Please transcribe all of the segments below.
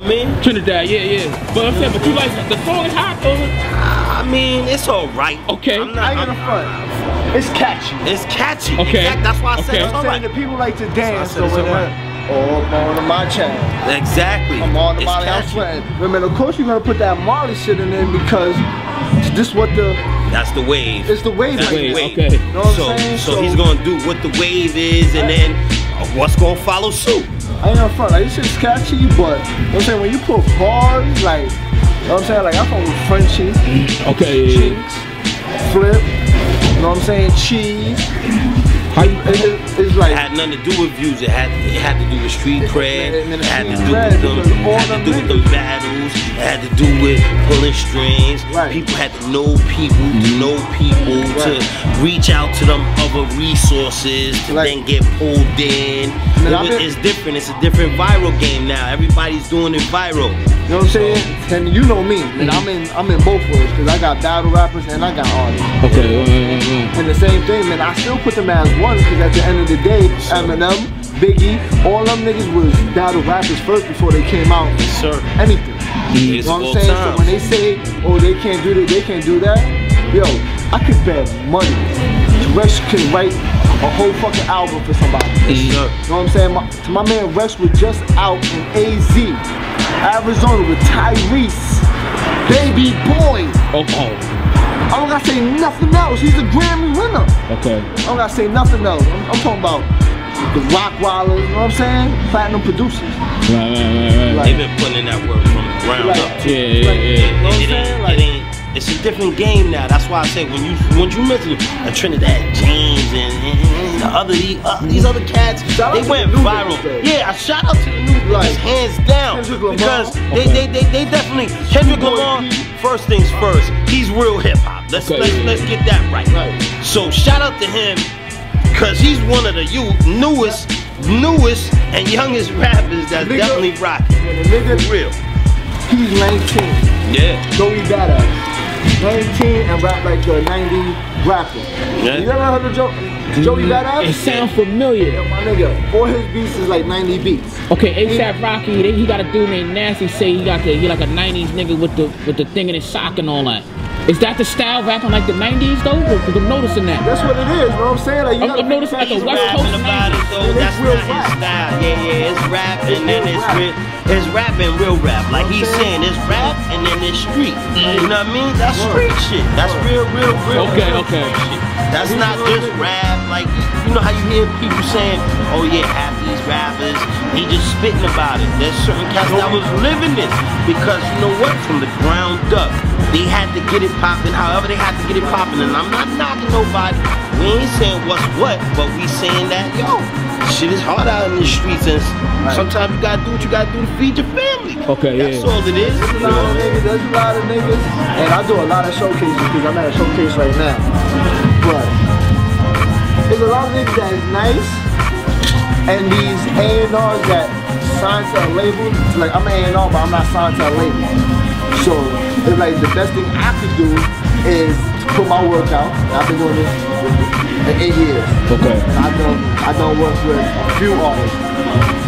I Trinidad, yeah, yeah. But I'm saying, but you like the song is hot though. I mean, it's all right. Okay. I'm I not, gonna front. It's catchy. it's catchy. Okay. Exact- that's why I said Okay. it's all I'm saying that people like to dance said it's over there. Oh, I'm on my channel. Exactly. I'm on the it's Molly I'm sweating. Remember, of course you're gonna put that Molly shit in there because this what the That's the wave. it's the wave That's right the wave. okay. You know what so, I'm saying? so he's gonna do what the wave is, and then uh, what's gonna follow suit. I ain't gonna front. Like this shit's catchy, but you know what I'm saying when you put bars like, you know what I'm saying? Like I'm from Frenchie, Okay, yeah, yeah. Flip. You know what I'm saying? Cheese. How you? It- it- it's like It had nothing to do with views. It had it had to do with street cred. And then It had to do with the because It had to do with them niggas- battles. It had to do with pulling strings. Right. People had to know people to know people to reach out to them other resources to Right. then get pulled in. It it's different. It's a different viral game now. Everybody's doing it viral. You know what I'm saying? And you know me, and I'm in I'm in both worlds because I got battle rappers and I got artists. Okay, uh, uh, And the same thing, man. I still put them as one because at the end of the day, Eminem, Biggie, all them niggas was battle rappers first before they came out. Sir. Anything. You It's know what I'm saying? So when they say, oh, they can't do this, they can't do that, yo, I could bet money. Rex can write a whole fucking album for somebody. Yes, sir. You know what I'm saying? My, to my man Rex was just out in AZ, Arizona with Tyrese, baby boy. oh, oh, I don't gotta say nothing else. He's a Grammy winner. okay. I don't gotta say nothing else. I'm, I'm talking about the Rockwallers, you know what I'm saying? Platinum producers. Right, right, right, right. They've been putting in that work from the ground Right. up. Yeah, yeah, yeah. You know what I'm saying? Like- it ain't. It's a different game now. That's why I say when you when you mention a Trinidad James and, and, and the other these, uh, these other cats, Shout they went the viral. Yeah, I shout out to the new Like, hands down because they, Okay. they, they they definitely Kendrick Lamar. First things first, he's real hip hop. Let's Okay. let's let's get that right. Right. So shout out to him because he's one of the you newest newest and youngest rappers that's Nigga. definitely rocking. And the nigga, Real. he's 19. Yeah. Joey Badass. 19 and rap like a 90 rapper. Yeah. You ever heard of Joe, Joey mm. It Badass? sounds familiar. Yo, my nigga, all his beats is like 90 beats. Okay, ASAP Rocky, they, he got a dude named Nasty say he got the he like a 90s nigga with the with the thing in his sock and all that. Is that the style rapping like the 90s though? Because I'm noticing that. That's what it is, you know what I'm saying? Like, you I'm- gotta I'm noticing like a West rapping Coast about it though. That's real not his rap. style. Yeah, yeah, it's rap and it's rap. real. It's rapping real rap. Like he's saying, it's rap and then it's street. You know what I mean? That's street shit. That's real, real, real. Okay, real That's not just rap. Like you know how you hear people saying, "Oh yeah, half these rappers, he just spitting about it." There's certain cats that was living this because you know what? From the ground up, they had to get it popping. However, they had to get it popping. And I'm not knocking nobody. We ain't saying what's what, but we saying that yo, shit is hard out in the streets, and sometimes you gotta do what you gotta do to feed your family. Okay, That's yeah. all it is. There's a lot of niggas, there's a lot of niggas, and I do a lot of showcases because I'm at a showcase right now. But there's a lot of niggas that is nice, and these A&Rs that sign to a label, like I'm an A&R, but I'm not signed to a label. So it's like the best thing I could do is put my work out. I've been doing this for eight years. Okay. And I done I done work with a few artists.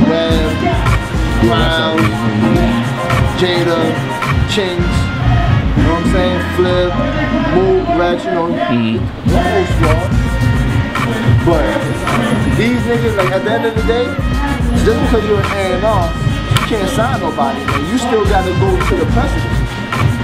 Web, Brown, Jada, Chinks, you know what I'm saying? Flip, Mook, Rex, you know, the whole squad. But these niggas, like at the end of the day, just because you're an A&R, you can't sign nobody, man. You still gotta go to the president.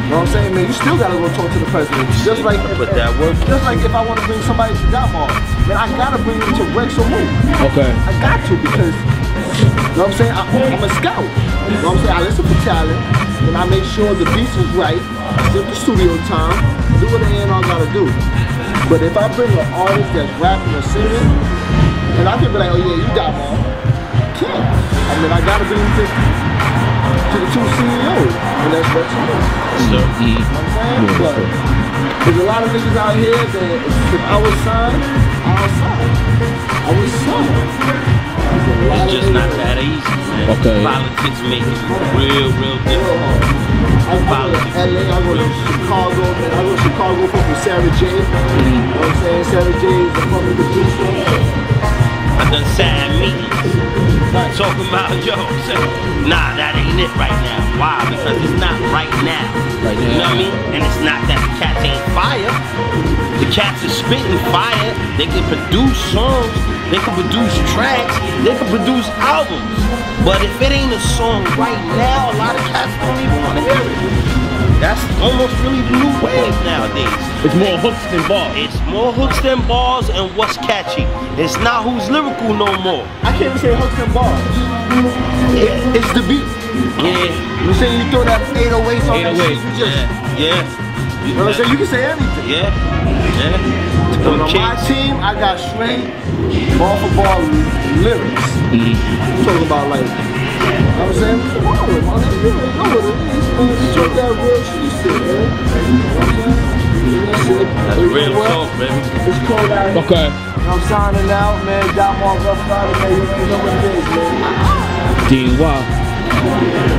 You know what I'm saying, man? You still gotta go talk to the president. Just like Put that work Just like if I want to bring somebody to Dot Mob, man, I gotta bring them to Rex or Mook. Okay. I got to because, you know what I'm saying? I, I'm a scout. You know what I'm saying? I listen for talent, and I make sure the beats is right, sit the studio time, do what the A&R gotta do. But if I bring an artist that's rapping or singing, and I can be like, oh yeah, you got more. Can't. I mean, I gotta bring him to, to the two CEOs, and that's Rex and Mook. So, You know what I'm saying? But there's a lot of niggas out here that if I was signed, I was signed. I was signed. There's a lot It's just not that easy, man. Okay. Politics make it real, real difficult. I go to LA, I go to Chicago, man. I go to Chicago for from Sarah J. You know what I'm saying? Sarah J is a fucking producer. I done sat meetings talking about, yo, nah, that ain't it right now. Why? Because it's not right now. Right You know what I mean? And it's not that the cats ain't fire. The cats are spitting fire. They can produce songs. They can produce tracks. They can produce albums. But if it ain't a song right now, a lot of cats don't even want to hear it. That's almost really the new wave nowadays. It's more hooks than bars. It's more hooks than bars and what's catchy. It's not who's lyrical no more. I can't even say hooks and bars. It, it's the beat. Yeah, You say you throw that 808s on that 808s, shit, you just, yeah, yeah. you know what I'm saying? You can say anything. Yeah, yeah. But Them on my team, I got straight ball for ball lyrics. Mm-hmm. I'm talking about like, you know what I'm saying? Come on, my nigga, you know what it is. Man. You talk that real shit shit, man. You know what I'm saying? That's real talk, baby. It's cold out here. Okay. I'm signing out, man. Dot Mob Rough Rider, man. You know what it is, man. D-Y.